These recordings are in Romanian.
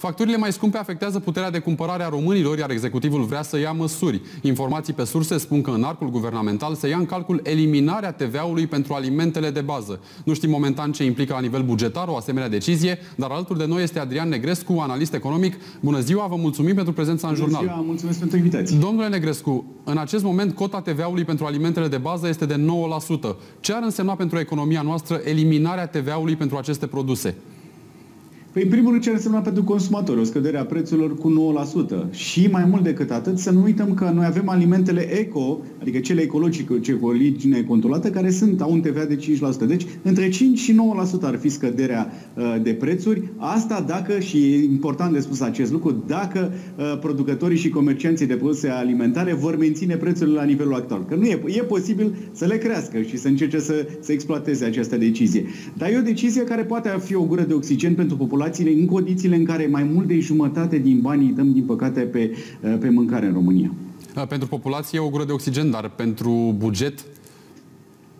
Facturile mai scumpe afectează puterea de cumpărare a românilor, iar executivul vrea să ia măsuri. Informații pe surse spun că în arcul guvernamental se ia în calcul eliminarea TVA-ului pentru alimentele de bază. Nu știm momentan ce implică la nivel bugetar o asemenea decizie, dar alături de noi este Adrian Negrescu, analist economic. Bună ziua, vă mulțumim pentru prezența în Bună jurnal. Ziua, mulțumesc pentru invitație. Domnule Negrescu, în acest moment cota TVA-ului pentru alimentele de bază este de 9%. Ce ar însemna pentru economia noastră eliminarea TVA-ului pentru aceste produse? Păi, în primul rând, ce însemna pentru consumatori? O scădere a prețurilor cu 9%. Și mai mult decât atât, să nu uităm că noi avem alimentele eco, adică cele ecologice, ce cu origine controlată, care sunt, au un TVA de 5%. Deci, între 5 și 9% ar fi scăderea uh, de prețuri. Asta dacă, și e important de spus acest lucru, dacă uh, producătorii și comercianții de produse alimentare vor menține prețurile la nivelul actual. Că nu e, e posibil să le crească și să încerce să, să exploateze această decizie. Dar e o decizie care poate fi o gură de oxigen pentru populație populațiile în condițiile în care mai mult de jumătate din banii îi dăm, din păcate, pe, pe mâncare în România. Pentru populație e o gură de oxigen, dar pentru buget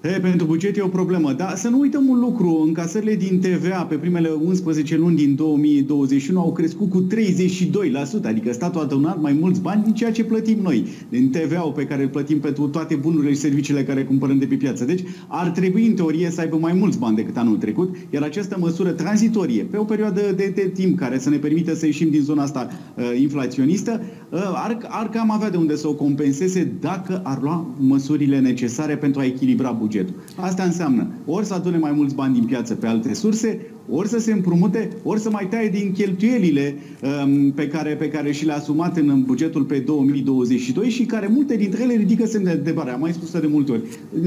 E, pentru buget e o problemă. Dar să nu uităm un lucru. Încasările din TVA pe primele 11 luni din 2021 au crescut cu 32%. Adică statul a donat mai mulți bani din ceea ce plătim noi. Din TVA-ul pe care îl plătim pentru toate bunurile și serviciile care cumpărăm de pe piață. Deci ar trebui în teorie să aibă mai mulți bani decât anul trecut. Iar această măsură tranzitorie, pe o perioadă de, de timp care să ne permită să ieșim din zona asta uh, inflaționistă, uh, ar, ar cam avea de unde să o compenseze dacă ar lua măsurile necesare pentru a echilibra bugetul bugetul. Asta înseamnă ori să adune mai mulți bani din piață pe alte surse, ori să se împrumute, ori să mai taie din cheltuielile um, pe, care, pe care și le-a asumat în bugetul pe 2022 și care multe dintre ele ridică semne de întrebare. Am mai spus de multe ori.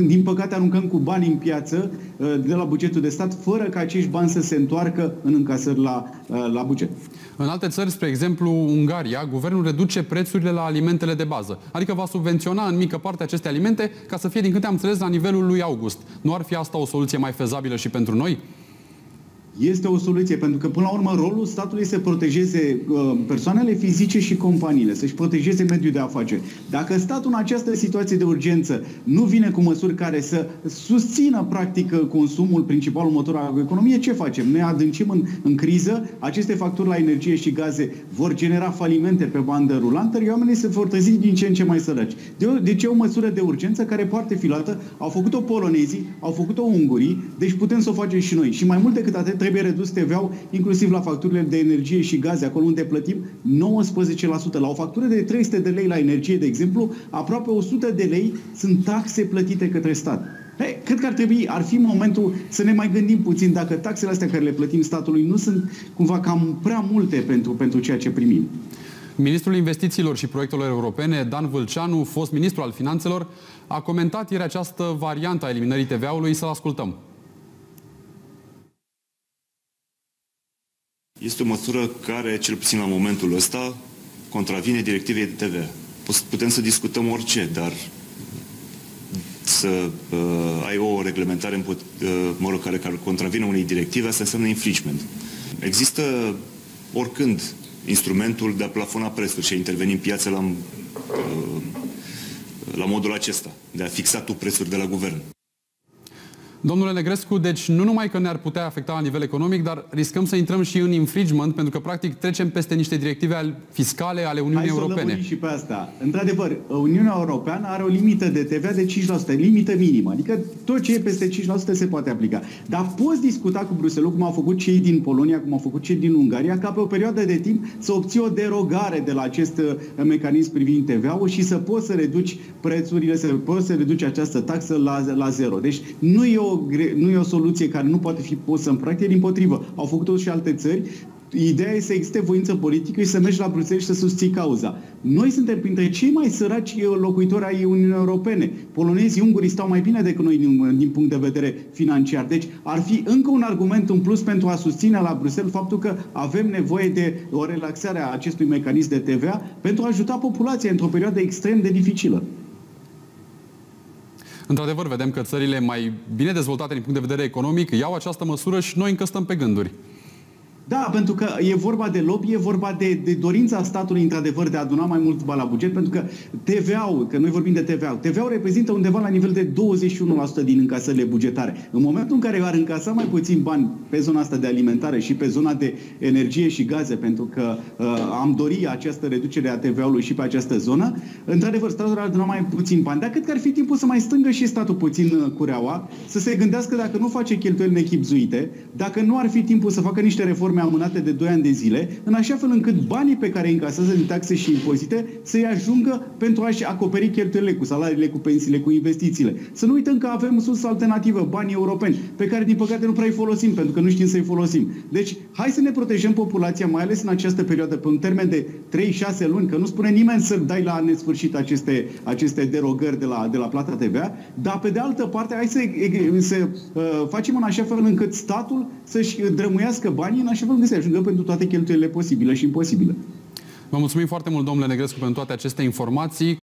Din păcate aruncăm cu bani în piață uh, de la bugetul de stat fără ca acești bani să se întoarcă în încasări la, uh, la buget. În alte țări, spre exemplu Ungaria, guvernul reduce prețurile la alimentele de bază. Adică va subvenționa în mică parte aceste alimente ca să fie, din câte am înțeles, la nivelul lui August. Nu ar fi asta o soluție mai fezabilă și pentru noi? Este o soluție, pentru că până la urmă rolul statului să protejeze uh, persoanele fizice și companiile, să-și protejeze mediul de afaceri. Dacă statul în această situație de urgență nu vine cu măsuri care să susțină practic consumul principal motor al economiei, ce facem? Ne adâncim în, în criză, aceste facturi la energie și gaze vor genera falimente pe bandă rulantă, iar oamenii se vor trezi din ce în ce mai săraci. De, de ce o măsură de urgență care poate fi luată? Au făcut-o polonezii, au făcut-o ungurii, deci putem să o facem și noi. Și mai mult decât atât, trebuie redus TVA-ul inclusiv la facturile de energie și gaze, acolo unde plătim 19%. La o factură de 300 de lei la energie, de exemplu, aproape 100 de lei sunt taxe plătite către stat. Hey, cred că ar trebui, ar fi momentul să ne mai gândim puțin dacă taxele astea care le plătim statului nu sunt cumva cam prea multe pentru, pentru ceea ce primim. Ministrul Investițiilor și Proiectelor Europene, Dan Vâlceanu, fost ministru al Finanțelor, a comentat ieri această variantă a eliminării TVA-ului. Să-l ascultăm. Este o măsură care, cel puțin la momentul ăsta, contravine directivei de TVA. Putem să discutăm orice, dar să uh, ai o reglementare uh, mă rog, care, care contravine unei directive, asta înseamnă infringement. Există oricând instrumentul de a plafona prețuri și a interveni în piață la, uh, la modul acesta, de a fixa tu prețuri de la guvern. Domnule Negrescu, deci nu numai că ne-ar putea afecta la nivel economic, dar riscăm să intrăm și în infringement, pentru că practic trecem peste niște directive fiscale ale Uniunii Hai Europene. Hai și pe asta. Într-adevăr, Uniunea Europeană are o limită de TVA de 5%, limită minimă. Adică tot ce e peste 5% se poate aplica. Dar poți discuta cu Bruxelles, cum au făcut cei din Polonia, cum au făcut cei din Ungaria, ca pe o perioadă de timp să obții o derogare de la acest uh, mecanism privind TVA-ul și să poți să reduci prețurile, să poți să reduci această taxă la, la zero. Deci nu e o nu e o soluție care nu poate fi pusă în practică, din potrivă. Au făcut-o și alte țări. Ideea este să existe voință politică și să mergi la Bruxelles și să susții cauza. Noi suntem printre cei mai săraci locuitori ai Uniunii Europene. Polonezii, ungurii stau mai bine decât noi din, din punct de vedere financiar. Deci ar fi încă un argument în plus pentru a susține la Bruxelles faptul că avem nevoie de o relaxare a acestui mecanism de TVA pentru a ajuta populația într-o perioadă extrem de dificilă. Într-adevăr, vedem că țările mai bine dezvoltate din punct de vedere economic iau această măsură și noi încă stăm pe gânduri. Da, pentru că e vorba de lobby, e vorba de, de dorința statului, într-adevăr, de a aduna mai mulți bani la buget, pentru că TVA-ul, că noi vorbim de TVA-ul, TVA-ul reprezintă undeva la nivel de 21% din încasările bugetare. În momentul în care ar încasa mai puțin bani pe zona asta de alimentare și pe zona de energie și gaze, pentru că uh, am dori această reducere a TVA-ului și pe această zonă, într-adevăr, statul ar aduna mai puțin bani. Dar cât că ar fi timpul să mai stângă și statul puțin uh, cureaua, să se gândească dacă nu face cheltuieli nechipzuite, dacă nu ar fi timpul să facă niște reforme reforme amânate de 2 ani de zile, în așa fel încât banii pe care îi încasează din taxe și impozite să-i ajungă pentru a-și acoperi cheltuielile cu salariile, cu pensiile, cu investițiile. Să nu uităm că avem sus alternativă, banii europeni, pe care din păcate nu prea îi folosim, pentru că nu știm să-i folosim. Deci, hai să ne protejăm populația, mai ales în această perioadă, pe un termen de 3-6 luni, că nu spune nimeni să dai la nesfârșit aceste, aceste derogări de la, de la plata TVA, dar pe de altă parte, hai să, să uh, facem în așa fel încât statul să-și drămuiască banii în așa așa fel încât să ajungă pentru toate cheltuielile posibile și imposibile. Vă mulțumim foarte mult, domnule Negrescu, pentru toate aceste informații.